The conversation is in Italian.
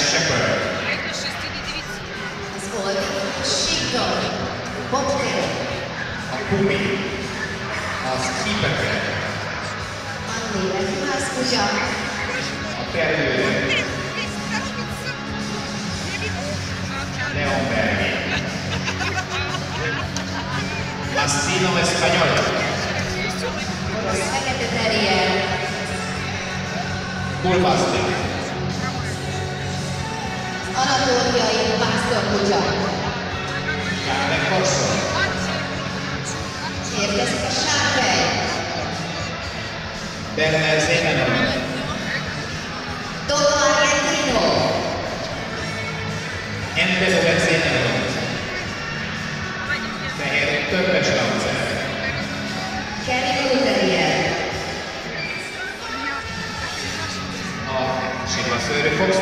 Shepard. Scuola, Shingo, Bobke, Akumi, Skipper, Anni, Akuma, ah, scusa. Aperto, Leon Berry. Mastino Español. Cool Basting. Fekete Terrier, Bullbasti. Anatóliai Pásztorkutya. Carne Corso. Érkezik a sárfej, Werner Zenenon. Toto Argentino, Ember Zenenon. Fehér többes lancer. Kenny Blue Terrier, A sima szőrű Fox